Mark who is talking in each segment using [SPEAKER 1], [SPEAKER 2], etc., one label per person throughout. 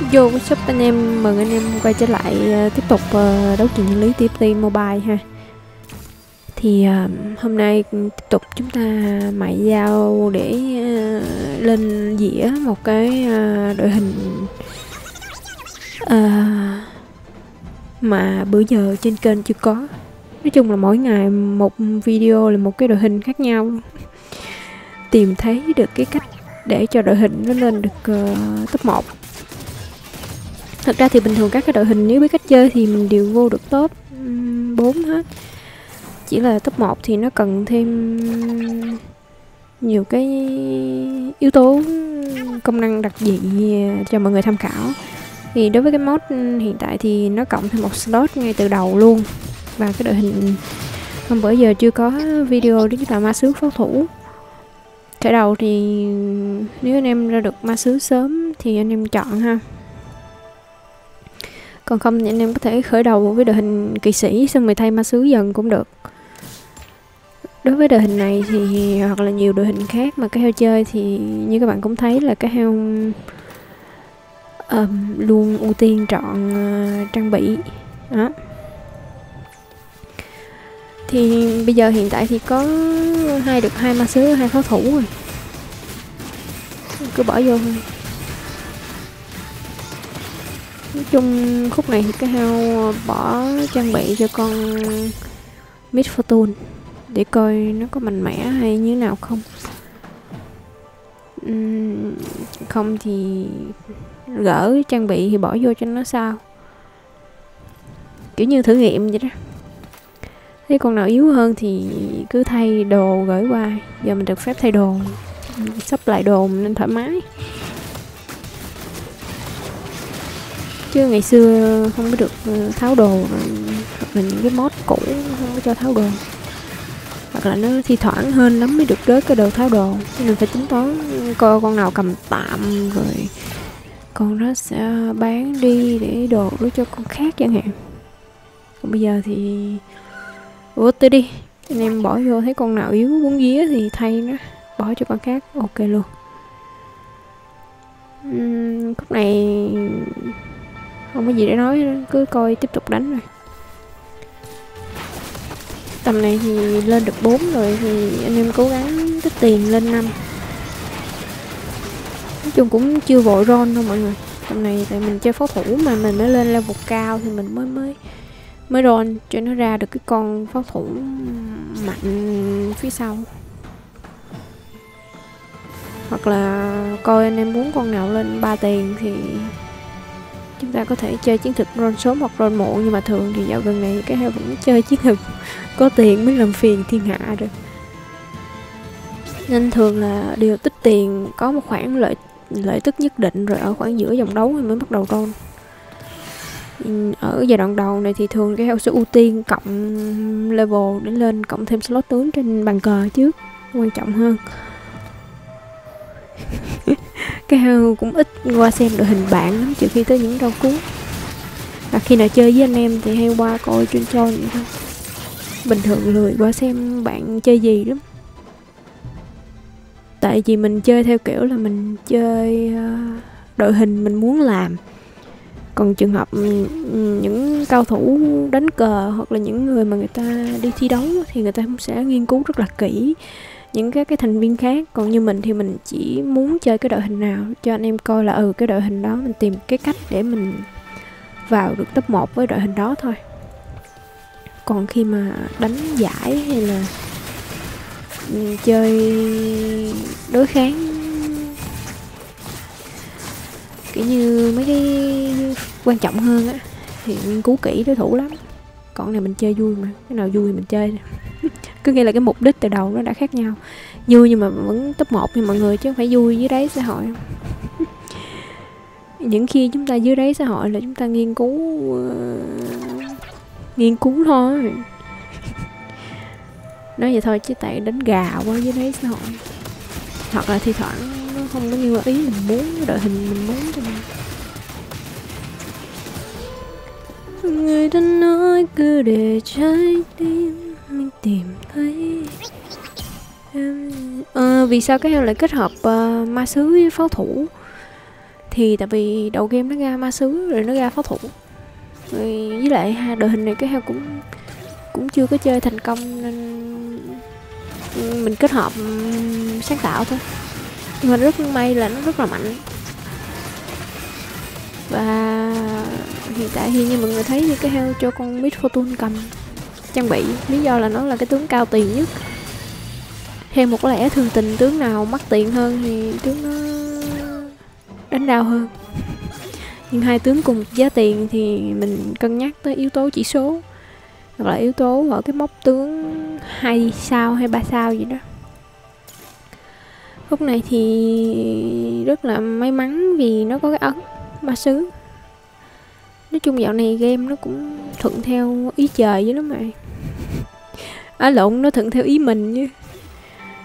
[SPEAKER 1] Vô cái shop anh em mừng anh em quay trở lại uh, tiếp tục uh, đấu trường nhân lý TFT Mobile ha. Thì uh, hôm nay tiếp tục chúng ta mại giao để uh, lên dĩa một cái uh, đội hình uh, mà bữa giờ trên kênh chưa có. Nói chung là mỗi ngày một video là một cái đội hình khác nhau. Tìm thấy được cái cách để cho đội hình nó lên được uh, top 1 Thật ra thì bình thường các cái đội hình nếu biết cách chơi thì mình đều vô được top 4 hết. Chỉ là top 1 thì nó cần thêm nhiều cái yếu tố công năng đặc dị à, cho mọi người tham khảo. Thì đối với cái mod hiện tại thì nó cộng thêm một slot ngay từ đầu luôn. Và cái đội hình hôm bữa giờ chưa có video đến là ma sứ pháo thủ. Khởi đầu thì nếu anh em ra được ma sứ sớm thì anh em chọn ha còn không thì anh em có thể khởi đầu với đội hình kỵ sĩ xong rồi thay ma sứ dần cũng được. Đối với đội hình này thì hoặc là nhiều đội hình khác mà cái heo chơi thì như các bạn cũng thấy là cái heo um, luôn ưu tiên chọn uh, trang bị. Đó. Thì bây giờ hiện tại thì có hai được hai ma sứ hai pháo thủ rồi. Cứ bỏ vô thôi nói chung khúc này thì cái heo bỏ trang bị cho con Miss Fortune để coi nó có mạnh mẽ hay như nào không. Uhm, không thì gỡ trang bị thì bỏ vô cho nó sao. Kiểu như thử nghiệm vậy đó. Thấy con nào yếu hơn thì cứ thay đồ gửi qua. Giờ mình được phép thay đồ sắp lại đồ nên thoải mái. Chứ ngày xưa không có được ờ, tháo đồ hoặc là những cái mod cũ không có cho tháo đồ. Hoặc là nó thi thoảng hơn lắm mới được tới cái đồ tháo đồ. Nên phải tính toán ờ, coi con nào cầm tạm rồi con đó sẽ bán đi để đồ đó cho con khác chẳng hạn. Còn bây giờ thì ủa tới đi. Anh em bỏ vô thấy con nào yếu muốn vía thì thay nó bỏ cho con khác ok luôn. Uhm, khúc này không có gì để nói, cứ coi tiếp tục đánh rồi. Tầm này thì lên được 4 rồi, thì anh em cố gắng tích tiền lên năm. Nói chung cũng chưa vội ron đâu mọi người. Tầm này tại mình chơi pháo thủ mà mình mới lên level cao thì mình mới mới mới ron cho nó ra được cái con pháo thủ mạnh phía sau. Hoặc là coi anh em muốn con nào lên ba tiền thì chúng ta có thể chơi chiến thực roll sớm hoặc roll muộn nhưng mà thường thì dạo gần này cái heo vẫn chơi chiến thực có tiền mới làm phiền thiên hạ được. Nên thường là điều tích tiền có một khoản lợi lợi tức nhất định rồi ở khoảng giữa dòng đấu thì mới bắt đầu roll ở giai đoạn đầu này thì thường cái heo sẽ ưu tiên cộng level để lên cộng thêm slot tướng trên bàn cờ trước quan trọng hơn. cái cũng ít qua xem đội hình bạn lắm, trừ khi tới những rau cuốn và khi nào chơi với anh em thì hay qua coi trên cho vậy thôi. Bình thường lười qua xem bạn chơi gì lắm. Tại vì mình chơi theo kiểu là mình chơi ờ, đội hình mình muốn làm. Còn trường hợp ừ, những cao thủ đánh cờ hoặc là những người mà người ta đi thi đấu thì người ta cũng sẽ nghiên cứu rất là kỹ những cái cái thành viên khác. Còn như mình thì mình chỉ muốn chơi cái đội hình nào cho anh em coi là ừ cái đội hình đó mình tìm cái cách để mình vào được top 1 với đội hình đó thôi. Còn khi mà đánh giải hay là ừ, chơi đối kháng, kiểu như mấy cái quan trọng hơn á, thì nghiên cứu kỹ đối thủ lắm. Còn này mình chơi vui mà, cái nào vui mình chơi cứ nghĩa là cái mục đích từ đầu nó đã khác nhau. Vui nhưng mà vẫn top 1 như mọi người chứ không phải vui dưới đáy xã hội. Những khi chúng ta dưới đáy xã hội là chúng ta nghiên cứu uh, nghiên cứu thôi. Nói vậy thôi chứ tại đánh gà quá dưới đáy xã hội. Hoặc là thi thoảng nó không có như ý mình muốn đội hình mình muốn cho nên. Người ta nói cứ để trái tim mình tìm thấy em à, vì sao cái heo lại kết hợp uh, ma sứ với pháo thủ? Thì tại vì đầu game nó ra ma sứ rồi nó ra pháo thủ. Rồi với lại hai đội hình này cái heo cũng cũng chưa có chơi thành công nên mình kết hợp sáng tạo thôi. Nhưng mà rất may là nó rất là mạnh. Và hiện tại thì như mọi người thấy thì cái heo cho con Mid Fortune cầm trang bị. Lý do là nó là cái tướng cao tiền nhất. Theo một lẽ thường tình tướng nào mắc tiền hơn thì tướng nó đánh đau hơn. Nhưng hai tướng cùng giá tiền thì mình cân nhắc tới yếu tố chỉ số. Hoặc là yếu tố ở cái mốc tướng hai sao hay ba sao gì đó. Khúc này thì rất là may mắn vì nó có cái ấn ma sứ nói chung dạo này game nó cũng thuận theo ý trời với lắm mày. Á à, lộn nó thuận theo ý mình chứ.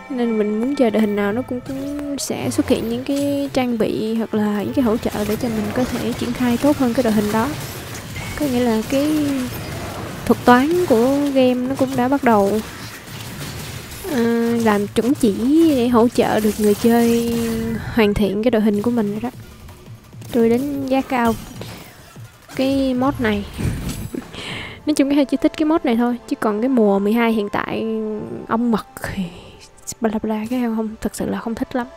[SPEAKER 1] Nên mình muốn chơi đội hình nào nó cũng, cũng sẽ xuất hiện những cái trang bị hoặc là những cái hỗ trợ để cho mình có thể triển khai tốt hơn cái đội hình đó. Có nghĩa là cái thuật toán của game nó cũng đã bắt đầu uh, làm chuẩn chỉ để hỗ trợ được người chơi hoàn thiện cái đội hình của mình rồi đó. Tôi đánh giá cao cái mod này. Nói chung cái hơi chỉ thích cái mod này thôi, chứ còn cái mùa 12 hiện tại ông mật thì bla bla cái heo không, thật sự là không thích lắm.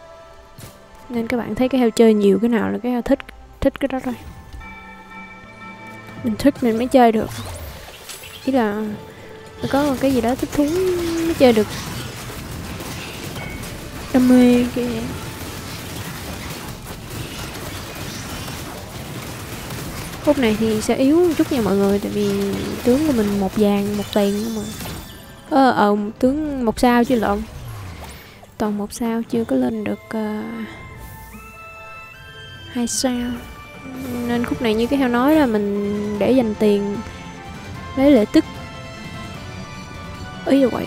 [SPEAKER 1] Nên các bạn thấy cái heo chơi nhiều cái nào là cái heo thích thích cái đó thôi. Mình thích mình mới chơi được. Ý là có một cái gì đó thích thú mới chơi được. Đam mê kia vậy. Khúc này thì sẽ yếu một chút nha mọi người tại vì tướng của mình một vàng một tiền mà. Ờ ờ tướng một sao chứ lộn. Toàn một sao chưa có lên được uh, hai sao. Nên khúc này như cái heo nói là mình để dành tiền lấy lợi tức. Ý là vậy.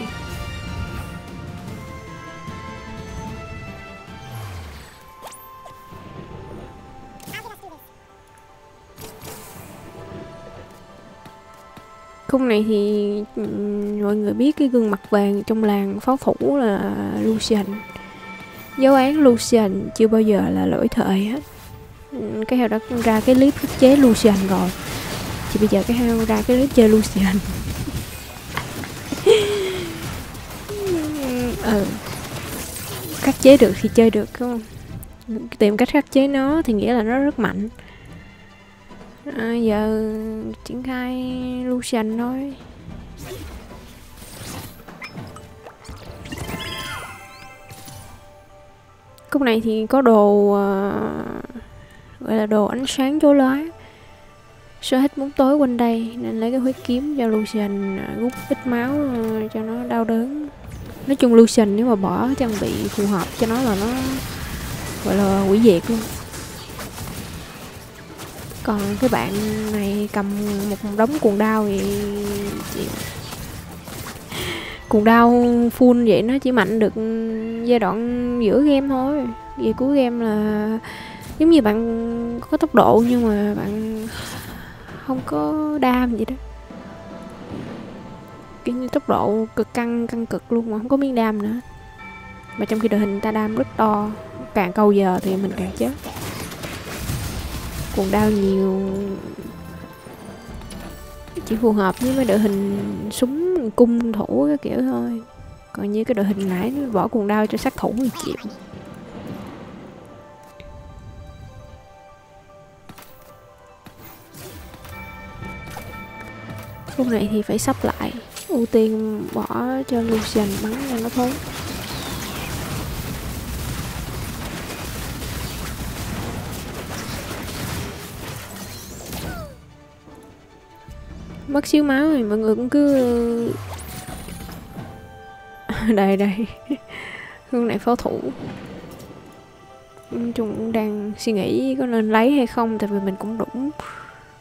[SPEAKER 1] Cung này thì ừ, mọi người biết cái gương mặt vàng trong làng pháo thủ là Lucian dấu án Lucian chưa bao giờ là lỗi thời hết. Ừ, cái heo đã ra cái clip khắc chế Lucian rồi. Thì bây giờ cái heo ra cái clip chơi Lucian ừ. Khắc chế được thì chơi được, đúng không? Tìm cách khắc chế nó thì nghĩa là nó rất mạnh à, giờ triển khai Lucian thôi. Cúc này thì có đồ uh, gọi là đồ ánh sáng chối lóa. Sơ hết muốn tối quanh đây nên lấy cái huyết kiếm cho Lucian à, rút ít máu uh, cho nó đau đớn. Nói chung Lucian nếu mà bỏ trang bị phù hợp cho nó là nó gọi là hủy diệt luôn còn cái bạn này cầm một đống cuồng đao thì chị cuồng đao full vậy nó chỉ mạnh được giai đoạn giữa game thôi. Vì cuối game là giống như bạn có tốc độ nhưng mà bạn không có đam gì đó. Kiểu như tốc độ cực căng căng cực luôn mà không có miếng đam nữa. Mà trong khi đội hình ta đam rất to, càng câu giờ thì mình càng chết cuồng đao nhiều. Chỉ phù hợp với mấy đội hình súng cung thủ cái kiểu thôi. Còn như cái đội hình nãy, nó bỏ cuồng đao cho sát thủ thì chịu. Lúc này thì phải sắp lại. Ưu tiên bỏ cho Lucian bắn cho nó thốn. Mất xíu máu rồi mọi người cũng cứ, đây đây. Hương này pháo thủ. Chung cũng đang suy nghĩ có nên lấy hay không, tại vì mình cũng đủ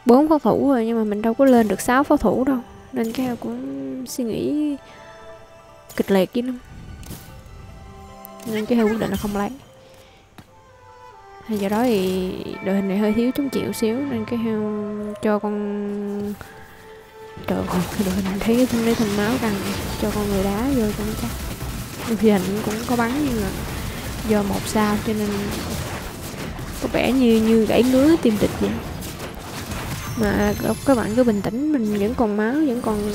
[SPEAKER 1] bốn pháo thủ rồi, nhưng mà mình đâu có lên được 6 pháo thủ đâu. Nên cái cũng suy nghĩ kịch liệt với lắm nên cái heo quyết định là không lấy. Thì do đó thì đội hình này hơi thiếu chống chịu xíu, nên cái heo cho con trời ơi đội hình thấy cái thân lấy thành máu càng cho con người đá vô cho nó chắc. Thì hình cũng có bắn nhưng mà do một sao cho nên có vẻ như như gãy ngứa tim địch vậy. Mà các bạn cứ bình tĩnh, mình vẫn còn máu, vẫn còn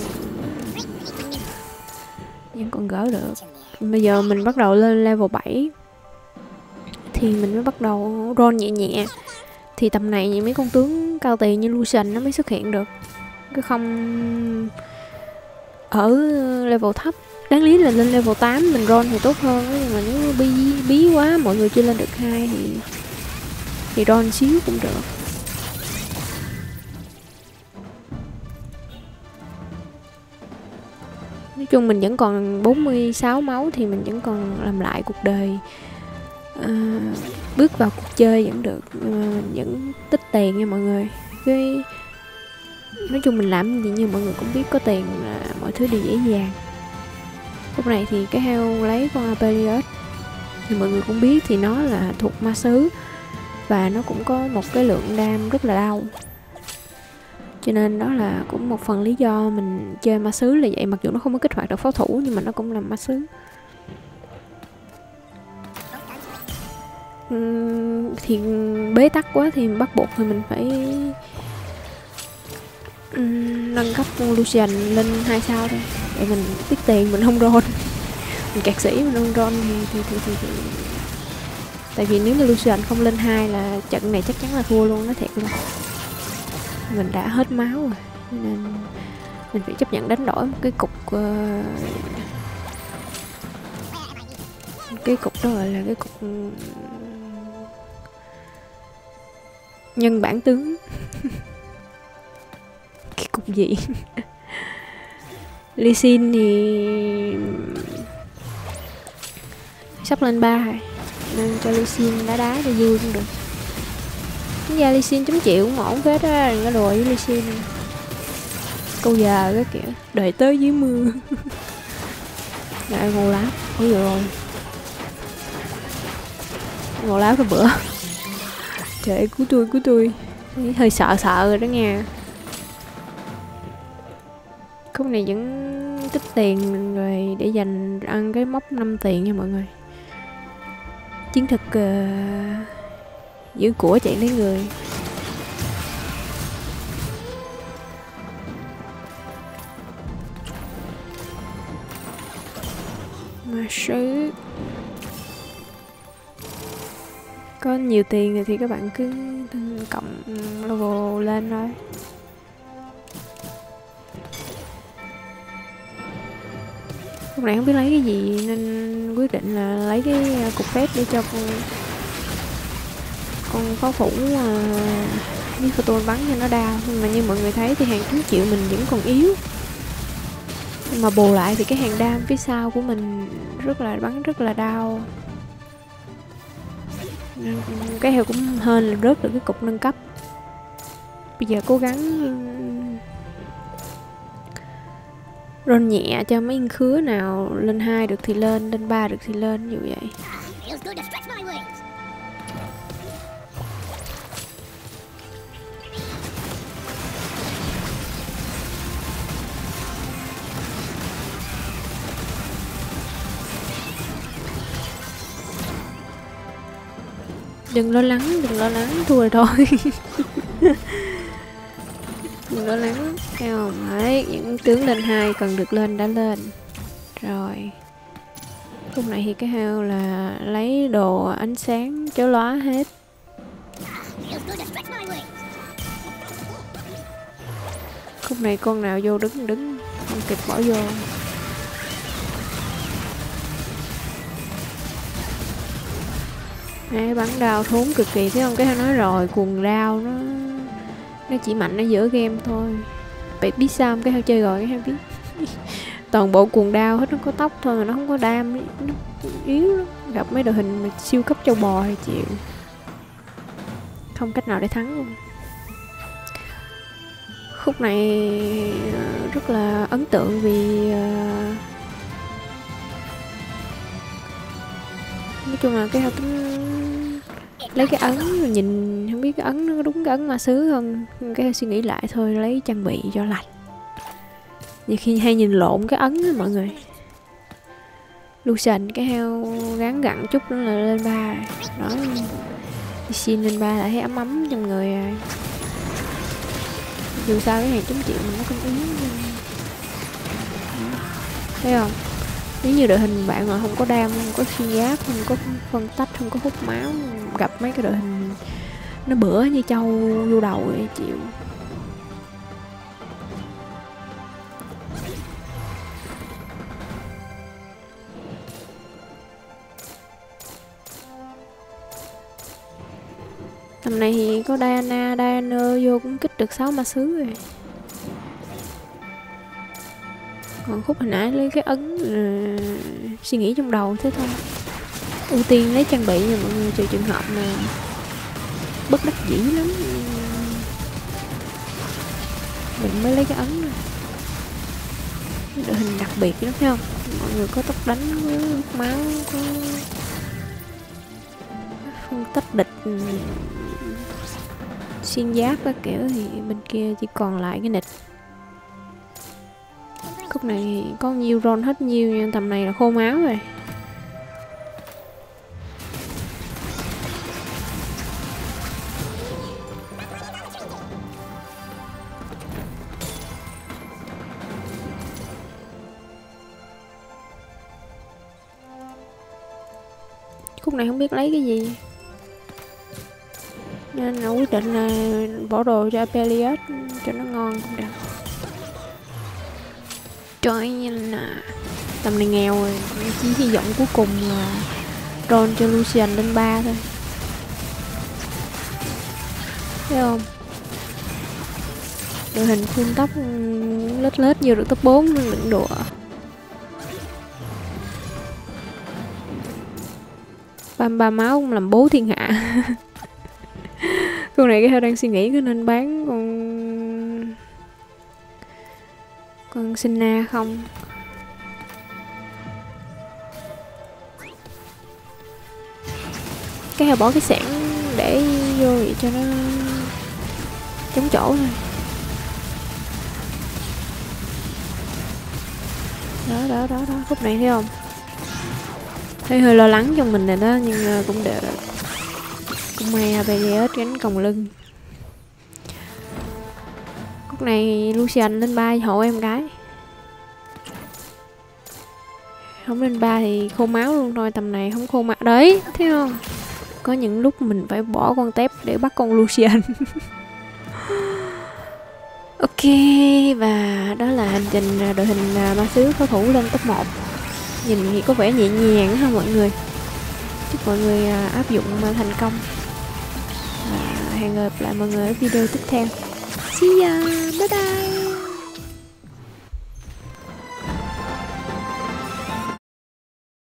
[SPEAKER 1] vẫn còn gỡ được. Bây giờ mình bắt đầu lên level 7 thì mình mới bắt đầu roll nhẹ nhẹ. Thì tầm này những mấy con tướng cao tiền như Lucian nó mới xuất hiện được cái không ở level thấp. Đáng lý là lên level 8 mình roll thì tốt hơn nhưng mà nếu bí bí quá mọi người chưa lên được hai thì thì roll xíu cũng được. Nói chung mình vẫn còn 46 máu thì mình vẫn còn làm lại cuộc đời. À, bước vào cuộc chơi vẫn được nhưng mà mình vẫn tích tiền nha mọi người. Cái nói chung mình làm gì như mọi người cũng biết có tiền là mọi thứ đều dễ dàng. Lúc này thì cái heo lấy con Apelios thì mọi người cũng biết thì nó là thuộc ma sứ và nó cũng có một cái lượng đam rất là đau cho nên đó là cũng một phần lý do mình chơi ma sứ là vậy, mặc dù nó không có kích hoạt được pháo thủ nhưng mà nó cũng là ma sứ. Thì bế tắc quá thì bắt buộc thì mình phải nâng cấp Lucian lên hai sao thôi. Để mình tiết tiền mình không roll mình kẹt sĩ mình không roll thì, thì, thì, thì, thì. Tại vì nếu mà Lucian không lên hai là trận này chắc chắn là thua luôn nó thiệt luôn. Mình đã hết máu rồi nên mình phải chấp nhận đánh đổi một cái cục uh, cái cục đó gọi là cái cục nhân bản tướng. cái cục gì? Lee Sin thì sắp lên ba rồi. Nên cho Lee Sin đá đá cho vui cũng được. Tính ra Lee Sin chấm chịu cũng ổn phết á, đừng có đùa với Lee Sin. Câu già cái kiểu, đợi tới dưới mưa. Lại ngô lá, ôi rồi ngô lá cái bữa. Trời ơi, cứu tôi cứu tôi. Hơi sợ sợ rồi đó nha khúc này vẫn tích tiền rồi để dành ăn cái móc 5 tiền nha mọi người. Chiến thực uh, ờ, giữ của chạy lấy người. Mà sứ. Có nhiều tiền thì các bạn cứ cộng level lên thôi. Lúc này không biết lấy cái gì nên quyết định là lấy cái à, cục phép để cho con con pháo phủ uh, photon bắn cho nó đau. Nhưng mà như mọi người thấy thì hàng chống chịu mình vẫn còn yếu. Nhưng mà bù lại thì cái hàng đam phía sau của mình rất là bắn rất là đau. Cái heo cũng hên là rớt được cái cục nâng cấp. Bây giờ cố gắng rôn nhẹ cho mấy khứa nào lên hai được thì lên lên ba được thì lên như vậy. Đừng lo lắng, đừng lo lắng, thua rồi thôi. Đừng lo lắng theo không đấy những tướng lên hai cần được lên đã lên. Rồi. Lúc này thì cái heo là lấy đồ ánh sáng chói lóa hết. Khúc này con nào vô đứng đứng không kịp bỏ vô. Đấy, bắn đao thốn cực kỳ thấy không? Cái nói rồi cuồng đao nó nó chỉ mạnh ở giữa game thôi bạn biết sao không? Cái heo chơi rồi cái heo biết. Toàn bộ cuồng đao hết, nó có tóc thôi mà nó không có đam nó yếu lắm. Gặp mấy đội hình mà siêu cấp châu bò thì chịu. Không cách nào để thắng luôn. Khúc này ờ, rất là ấn tượng vì ờ, nói chung là cái heo tính lấy cái ấn, nhìn không biết cái ấn nó đúng cái ấn ma sứ không. Cái suy nghĩ lại thôi, lấy trang bị cho lạnh. Nhiều khi hay nhìn lộn cái ấn đó mọi người. Lucian cái heo gắn gặn chút nữa là lên ba đó. Xin lên ba lại thấy ấm ấm trong người rồi dù sao cái hàng chống chịu mình nó cũng yếu thấy không? Nếu như đội hình bạn mà không có đam không có xuyên giáp không có phân tách không có hút máu gặp mấy cái đội hình nó bữa như châu vô đầu vậy chịu. Tầm này thì có Diana, Diana vô cũng kích được 6 ma sứ rồi. Còn khúc hồi nãy lấy cái ấn uh, suy nghĩ trong đầu thế thôi. Ưu tiên lấy trang bị nha mọi người trừ trường hợp mà bất đắc dĩ lắm. Mình mới lấy cái ấn này. Đội hình đặc biệt lắm thấy không? Mọi người có tóc đánh có máu có phân tích địch ừ, xuyên giáp các kiểu thì bên kia chỉ còn lại cái nịch khúc này có nhiều ron hết nhiều nhưng tầm này là khô máu rồi. Khúc này không biết lấy cái gì. Nên là quyết định là bỏ đồ cho Apelios cho nó ngon cũng được trời nhìn nè. Tầm này nghèo rồi. Chỉ hy vọng cuối cùng là Ron cho Lucian lên ba thôi. Thấy không? Đội hình khuôn tóc ừ, lết lết vô được top 4 nên đừng đùa. Bam ba máu cũng làm bố thiên hạ. Con này cái đang suy nghĩ có nên bán con con Sinna không? Cái heo bỏ cái sản để vô vậy cho nó chống chỗ thôi. Đó đó đó đó. Khúc này thấy không? Thấy hơi lo lắng trong mình này đó, nhưng ờ, cũng được cũng may ABDS gánh còng lưng. Này, Lucian lên ba hộ em gái. Không lên ba thì khô máu luôn thôi, Tầm này không khô máu Đấy, thấy không? Có những lúc mình phải bỏ con tép để bắt con Lucian. Ok, và đó là hành trình à, đội hình à, ma sứ pháo thủ lên top 1 Nhìn thì có vẻ nhẹ nhàng ha mọi người. Chúc mọi người à, áp dụng thành công. Hẹn gặp lại mọi người ở video tiếp theo. 咿呀拜拜。